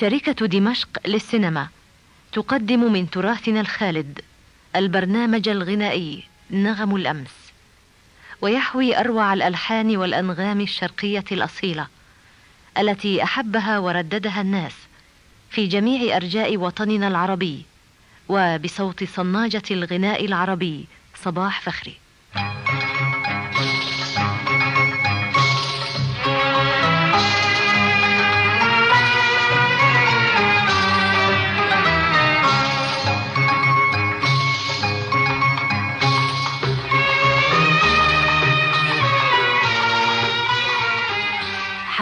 شركة دمشق للسينما تقدم من تراثنا الخالد البرنامج الغنائي نغم الأمس ويحوي أروع الألحان والأنغام الشرقية الأصيلة التي أحبها ورددها الناس في جميع أرجاء وطننا العربي وبصوت صناجة الغناء العربي صباح فخري.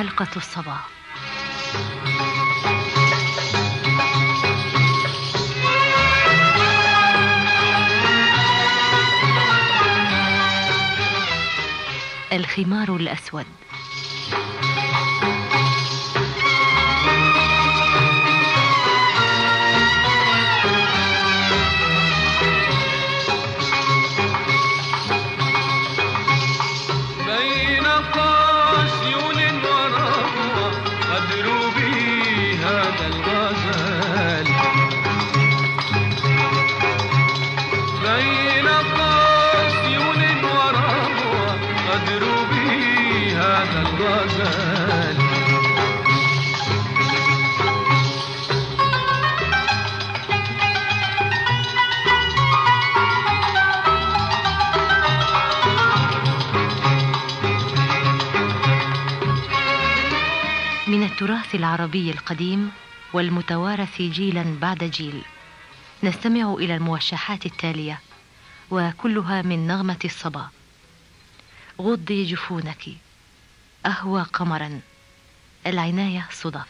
حلقة الصبا الخمار الأسود. العربي القديم والمتوارث جيلا بعد جيل. نستمع إلى الموشحات التالية وكلها من نغمة الصبا. غضي جفونك أهوى قمرا. العناية صدف.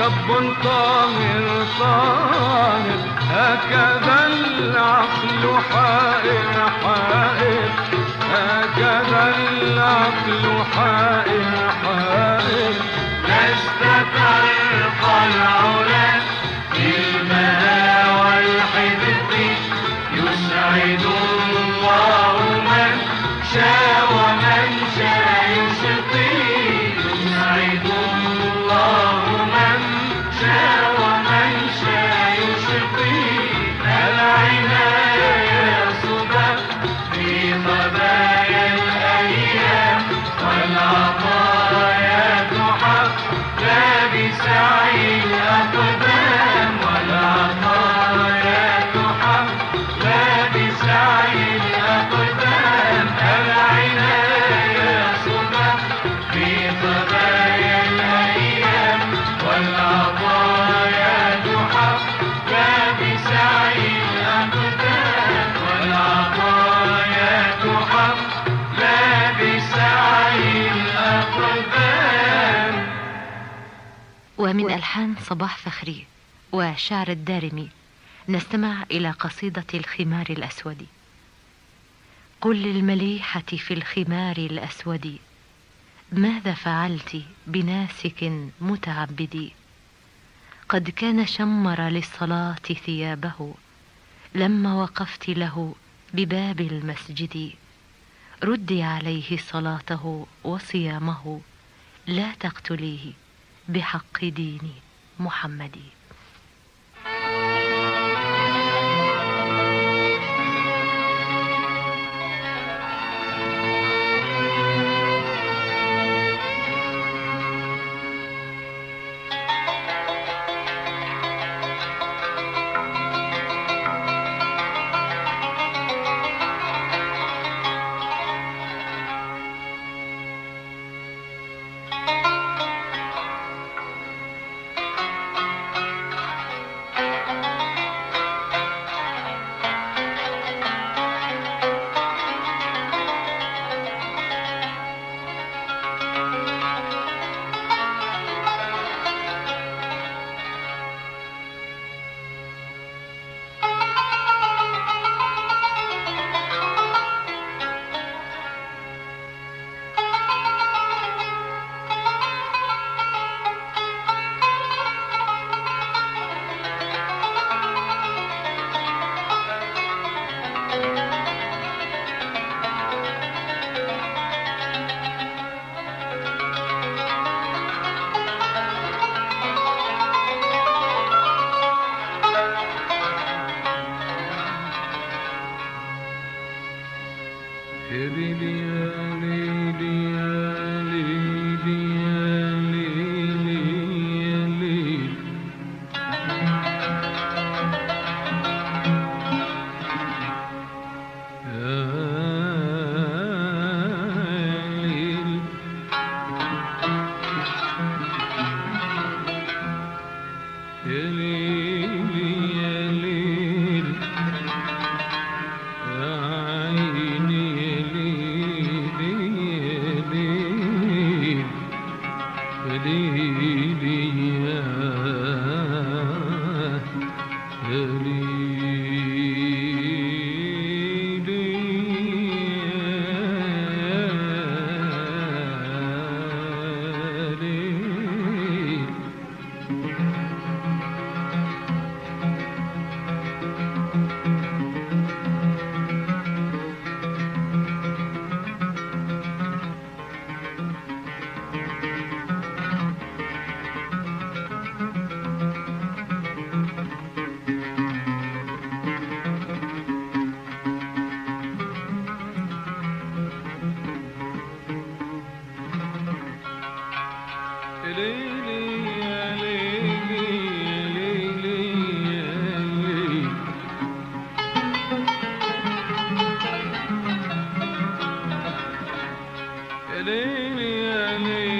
رب طاهر طاهر هكذا العقل حائر حائر هكذا العقل حائر ومن ألحان صباح فخري وشعر الدارمي نستمع إلى قصيدة الخمار الأسود. قل للمليحة في الخمار الأسود ماذا فعلت بناسك متعبدي قد كان شمر للصلاة ثيابه لما وقفت له بباب المسجد. ردي عليه صلاته وصيامه لا تقتليه. بحق دين محمدي. yani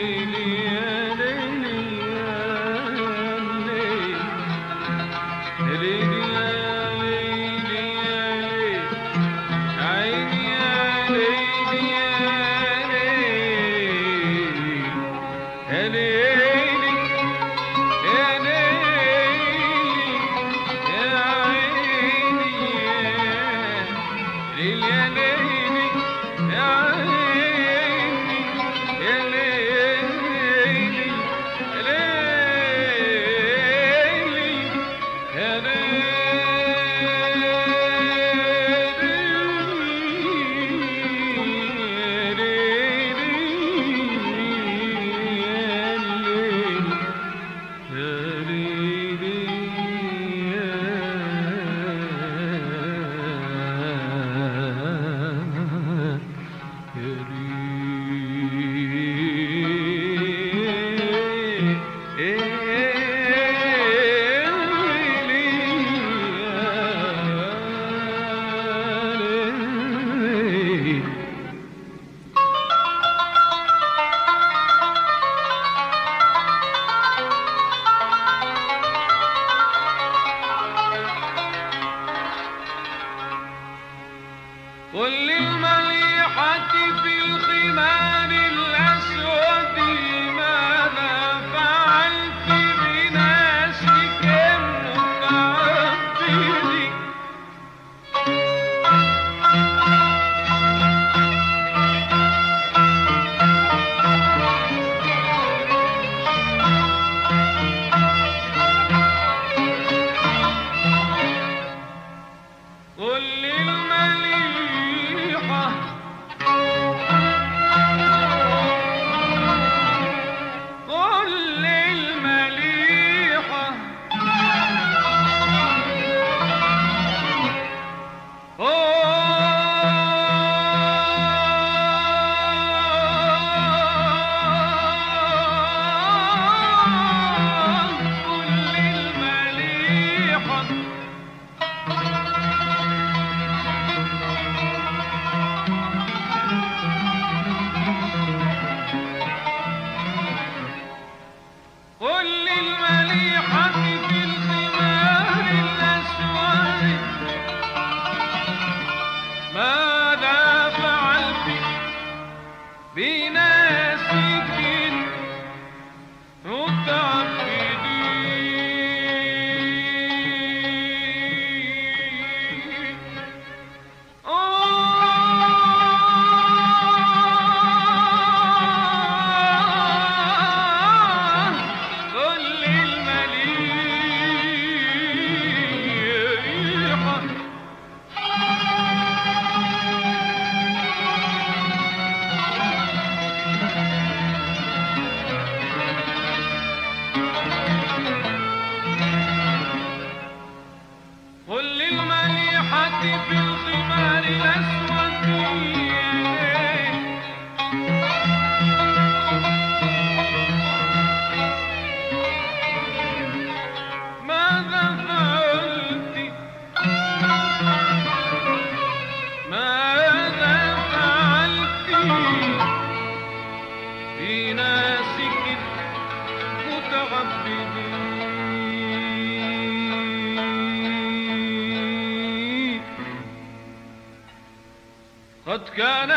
قد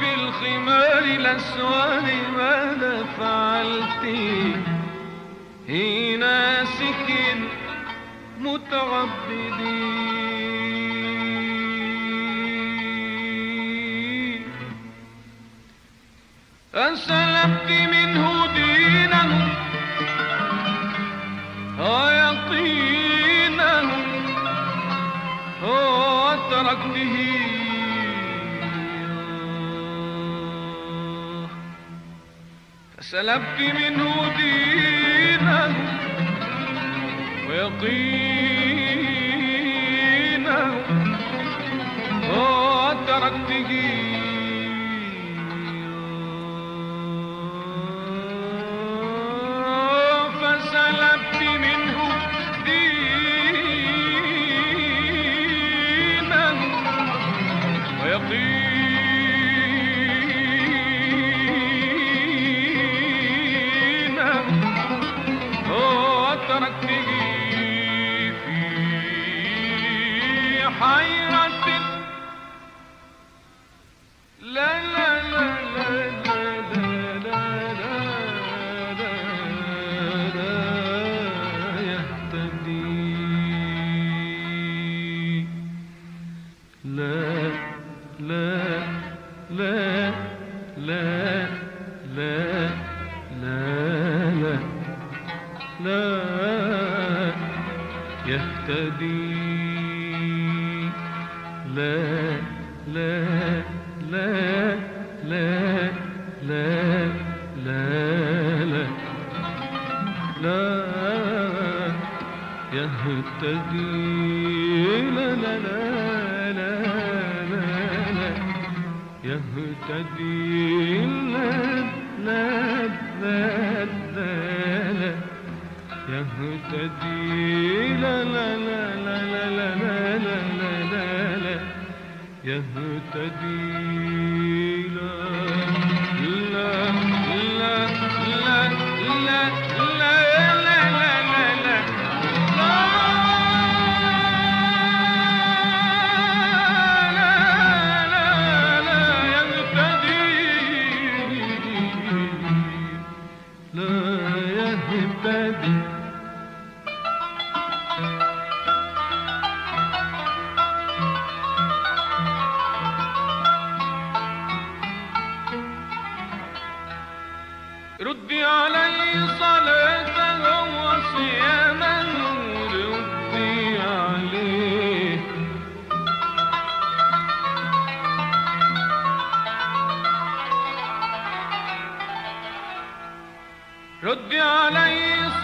في الرمال الأسود ماذا فعلت؟ هي ناسك متعبدين أسلبت منه دينه ويقينه. وتركت سلبت منه دينه ويقينه وتركته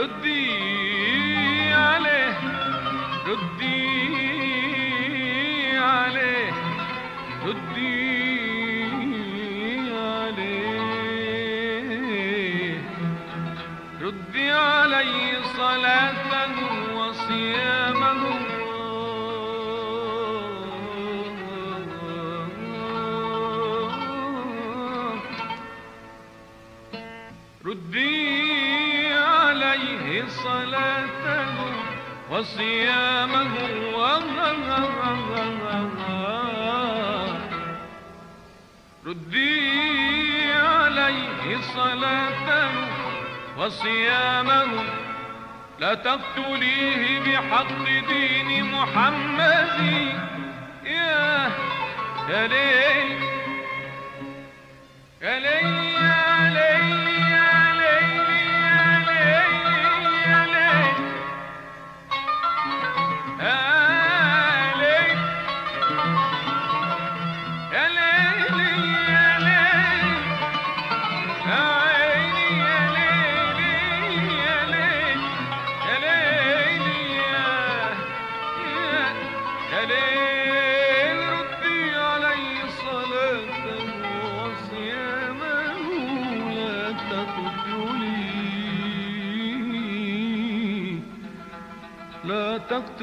ردي عليه ردي عليه ردي عليه. ردي علي صلاة وصيام وصيامه لا تقتليه بحق دين محمد. يا يا ليل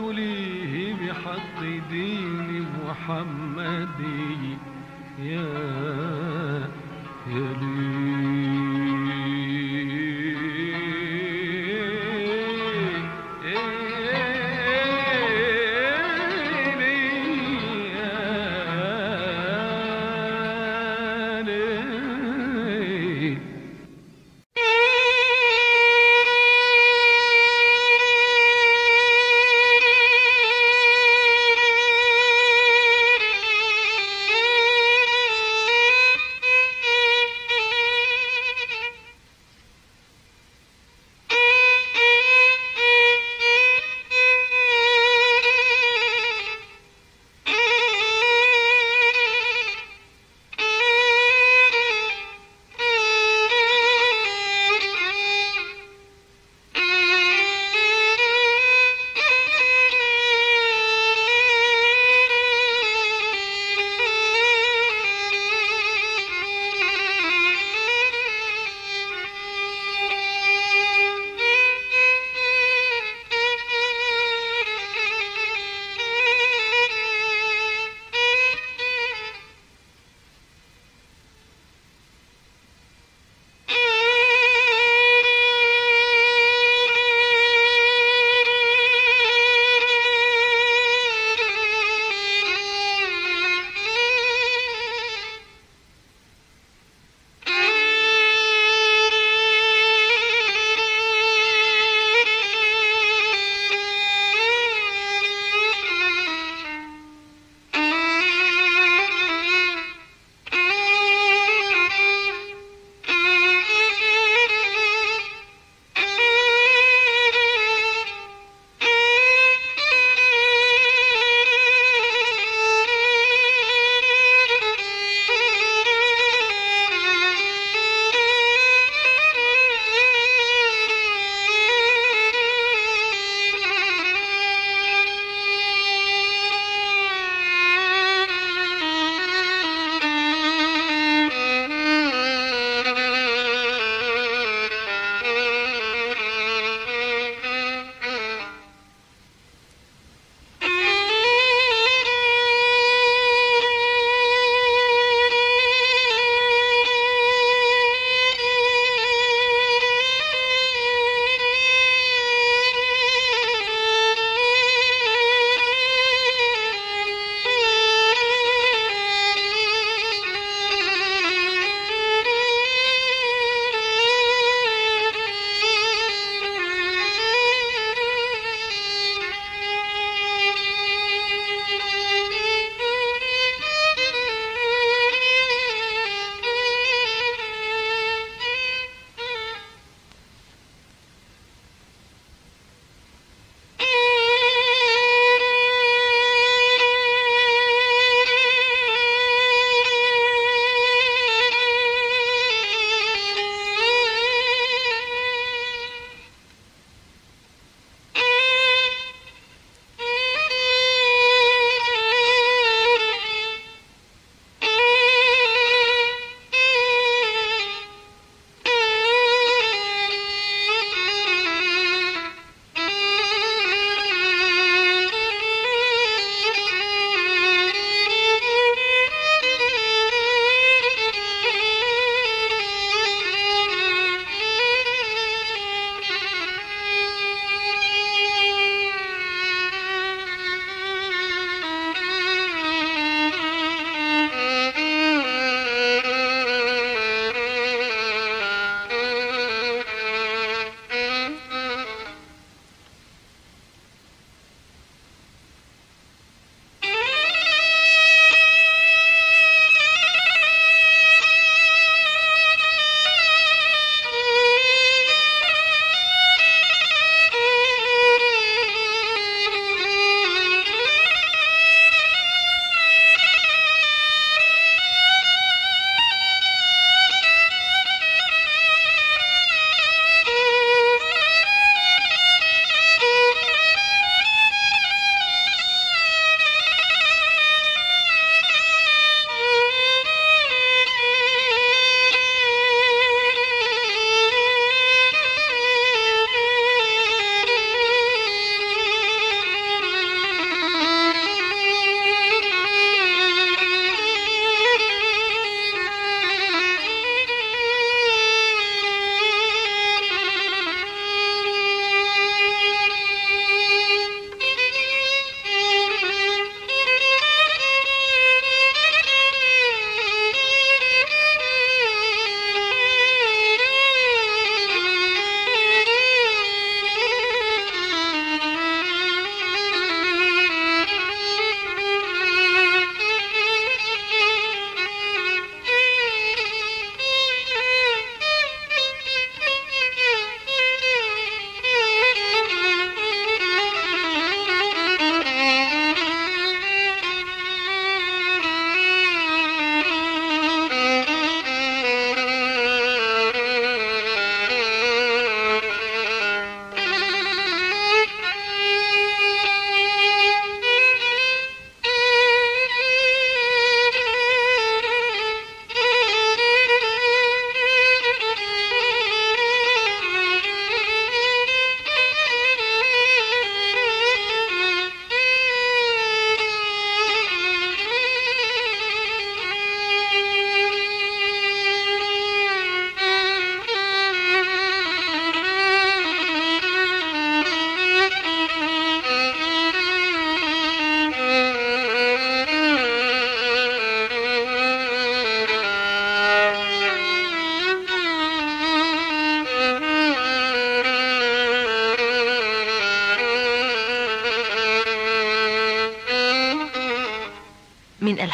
تقتليه بحق دين محمد يا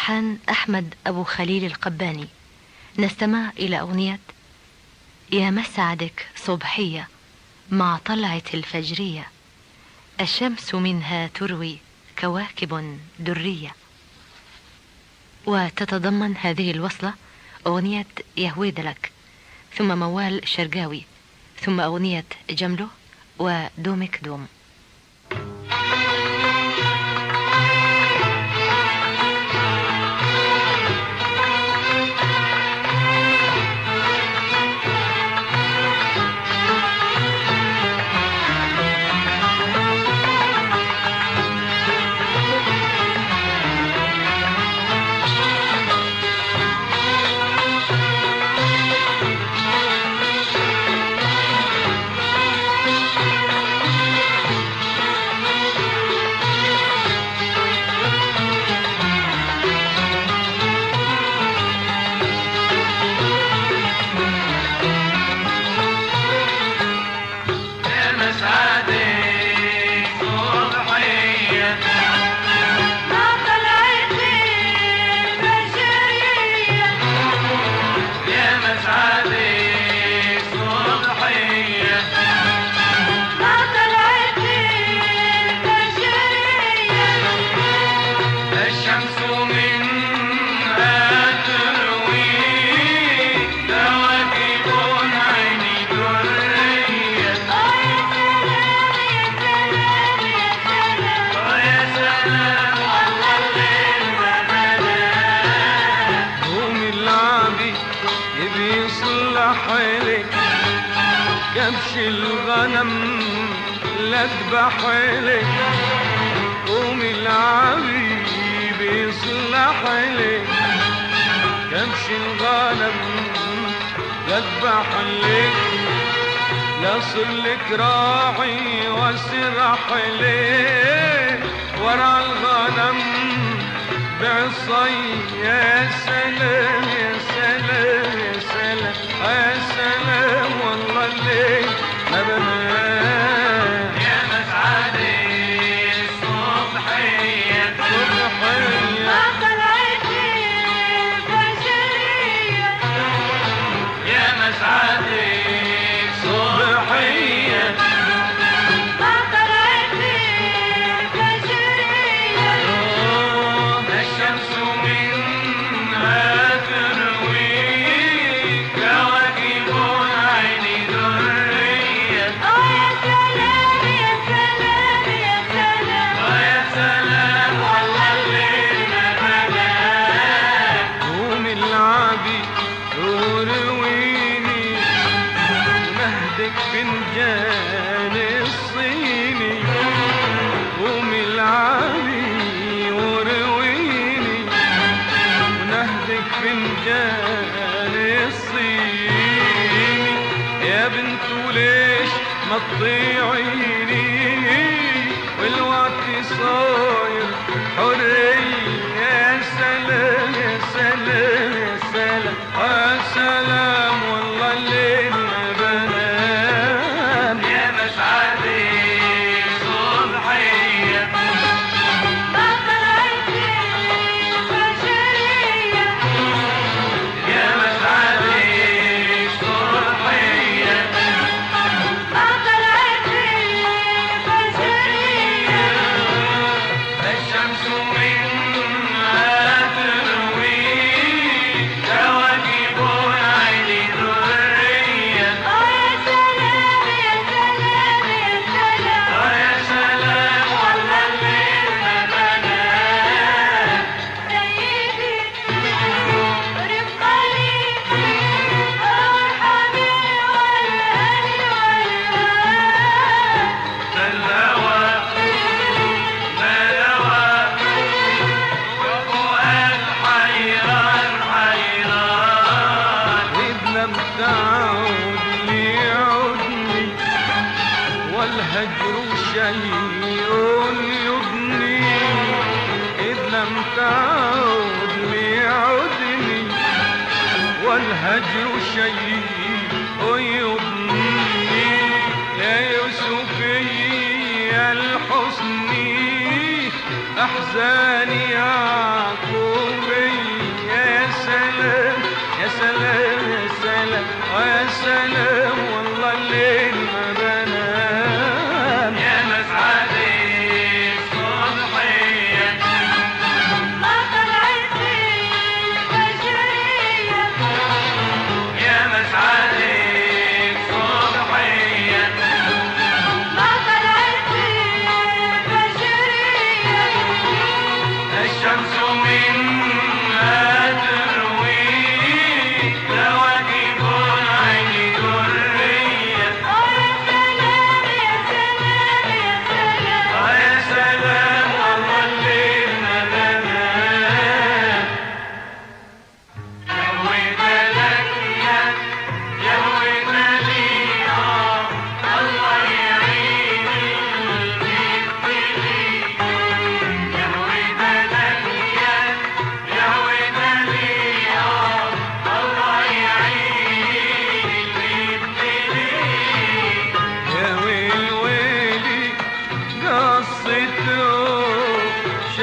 ألحان أحمد أبو خليل القباني. نستمع إلى أغنية يا مسعدك صبحية مع طلعة الفجرية. الشمس منها تروي كواكب درية. وتتضمن هذه الوصلة أغنية يهويدلك ثم موال شرقاوي ثم أغنية جمله ودومك دوم. मजू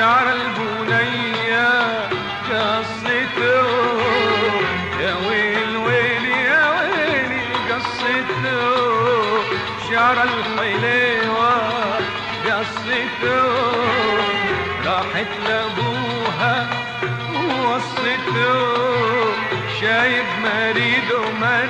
شعر البنية قصته يا ويل ويل يا ويل قصته شعر الحليوة قصته راحت لأبوها وصته شايب مريض ومريض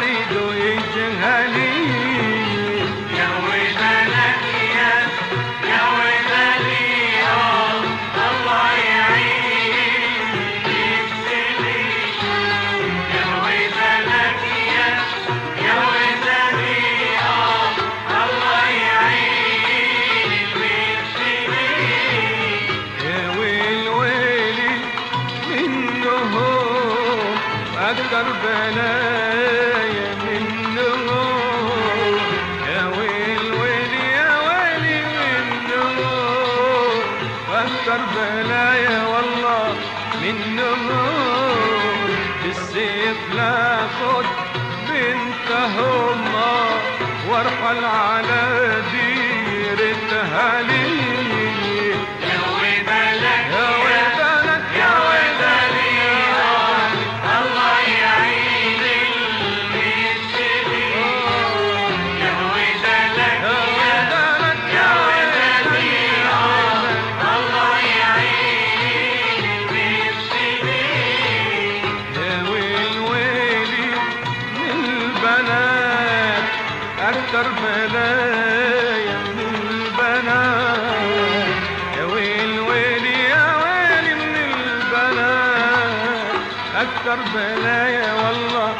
أكتر بلايا والله.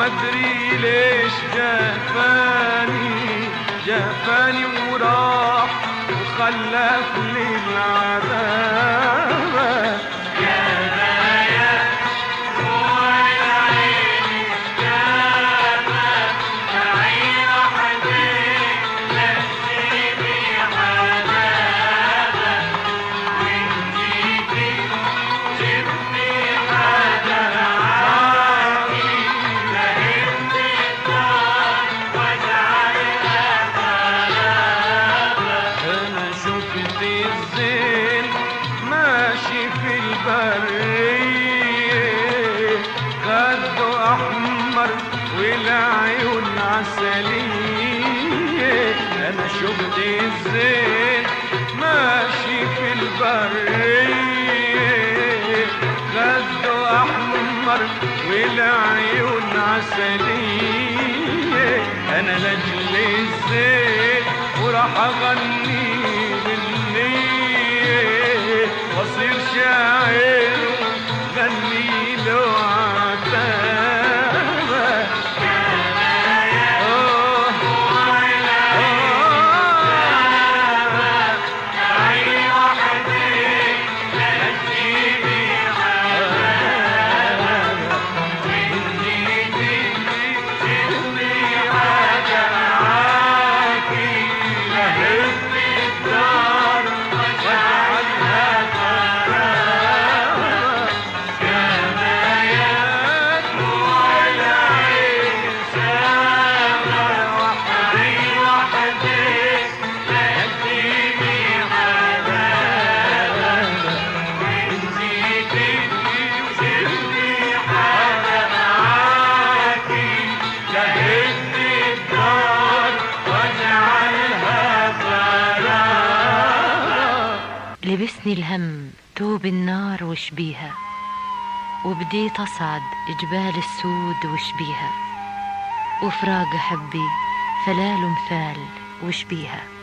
ما أدري ليش جفاك حبسني الهم توب النار وشبيها وبديت أصعد جبال السود وشبيها وفراق حبي فلال مثال وشبيها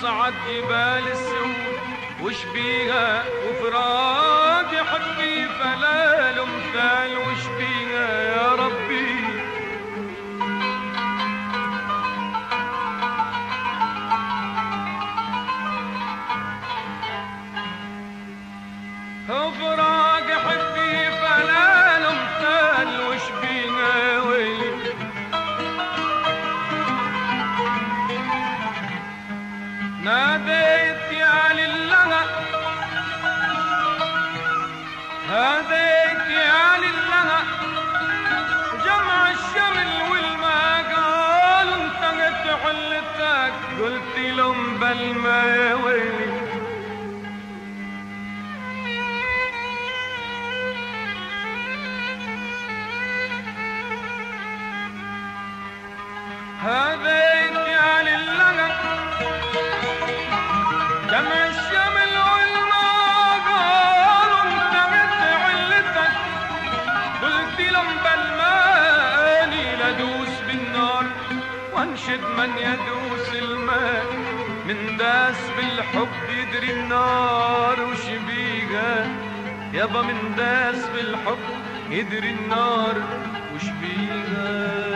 اصعد جبال السهول وش بيها وفراق بيدري النار وش بيها يابا من داس بالحب يدري النار وش بيها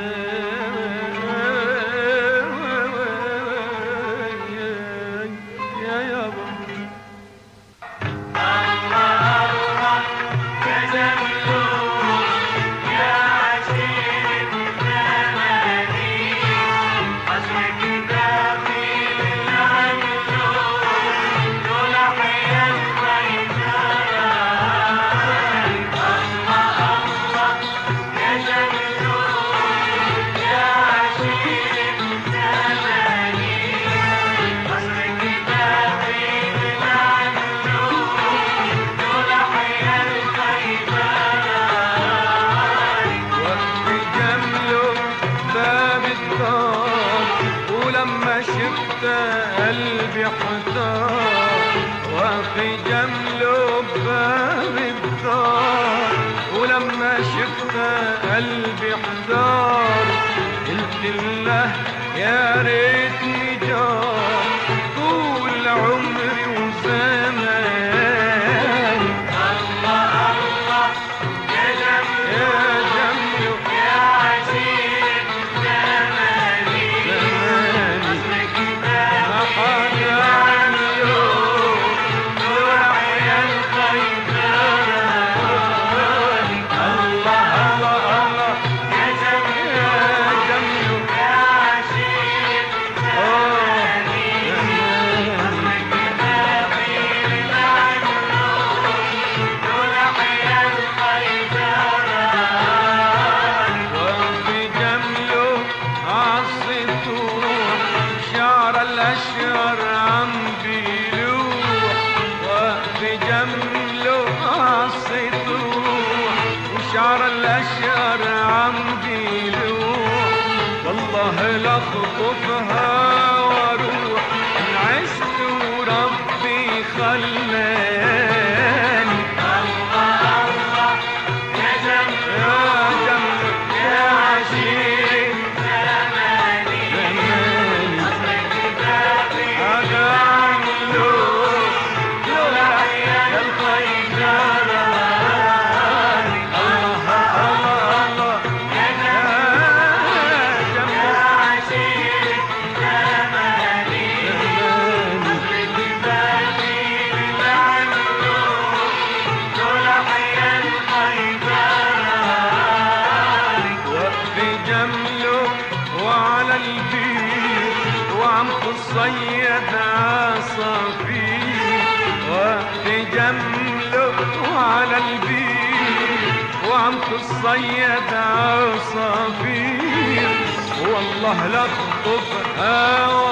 o ferrão